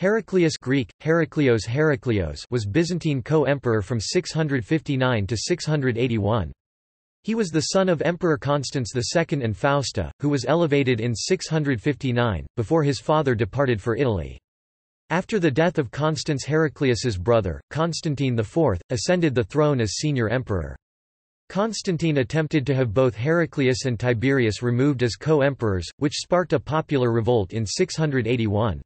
Heraclius Greek, Herakleios Herakleios was Byzantine co-emperor from 659 to 681. He was the son of Emperor Constans II and Fausta, who was elevated in 659, before his father departed for Italy. After the death of Constans Heraclius's brother, Constantine IV, ascended the throne as senior emperor. Constantine attempted to have both Heraclius and Tiberius removed as co-emperors, which sparked a popular revolt in 681.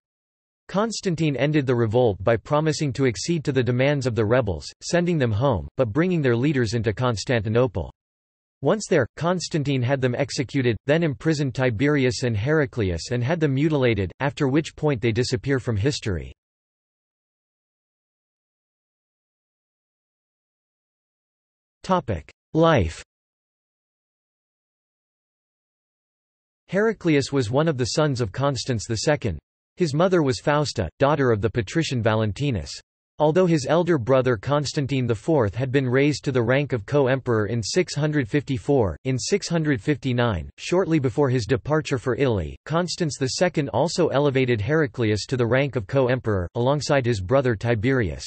Constantine ended the revolt by promising to accede to the demands of the rebels, sending them home, but bringing their leaders into Constantinople. Once there, Constantine had them executed, then imprisoned Tiberius and Heraclius and had them mutilated, after which point they disappear from history. Life Heraclius was one of the sons of Constans II. His mother was Fausta, daughter of the patrician Valentinus. Although his elder brother Constantine IV had been raised to the rank of co-emperor in 654, in 659, shortly before his departure for Italy, Constans II also elevated Heraclius to the rank of co-emperor, alongside his brother Tiberius.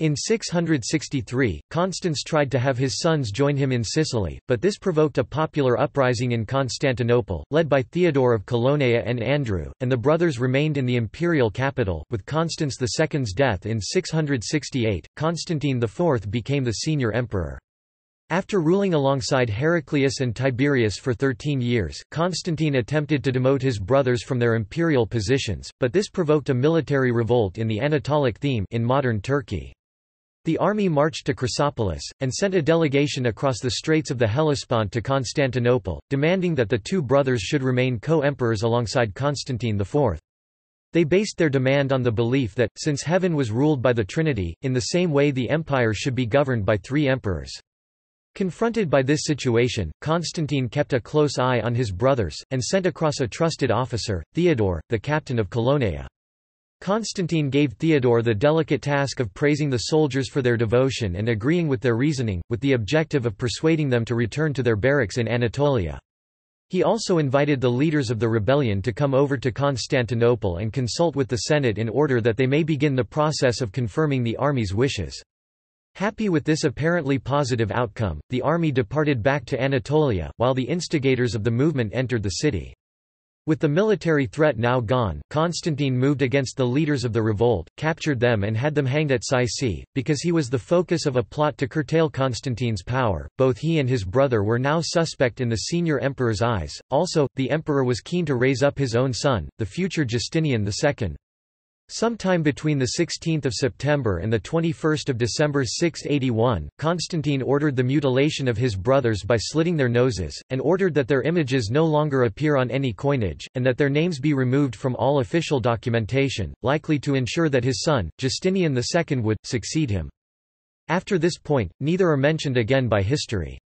In 663, Constans tried to have his sons join him in Sicily, but this provoked a popular uprising in Constantinople, led by Theodore of Colonia and Andrew, and the brothers remained in the imperial capital. With Constans II's death in 668, Constantine IV became the senior emperor. After ruling alongside Heraclius and Tiberius for 13 years, Constantine attempted to demote his brothers from their imperial positions, but this provoked a military revolt in the Anatolic theme in modern Turkey. The army marched to Chrysopolis, and sent a delegation across the Straits of the Hellespont to Constantinople, demanding that the two brothers should remain co-emperors alongside Constantine IV. They based their demand on the belief that, since heaven was ruled by the Trinity, in the same way the empire should be governed by three emperors. Confronted by this situation, Constantine kept a close eye on his brothers, and sent across a trusted officer, Theodore, the captain of Colonia. Constantine gave Theodore the delicate task of praising the soldiers for their devotion and agreeing with their reasoning, with the objective of persuading them to return to their barracks in Anatolia. He also invited the leaders of the rebellion to come over to Constantinople and consult with the Senate in order that they may begin the process of confirming the army's wishes. Happy with this apparently positive outcome, the army departed back to Anatolia, while the instigators of the movement entered the city. With the military threat now gone, Constantine moved against the leaders of the revolt, captured them and had them hanged at Sycae, because he was the focus of a plot to curtail Constantine's power. Both he and his brother were now suspect in the senior emperor's eyes. Also, the emperor was keen to raise up his own son, the future Justinian II. Sometime between 16 September and 21 December 681, Constantine ordered the mutilation of his brothers by slitting their noses, and ordered that their images no longer appear on any coinage, and that their names be removed from all official documentation, likely to ensure that his son, Justinian II would, succeed him. After this point, neither are mentioned again by history.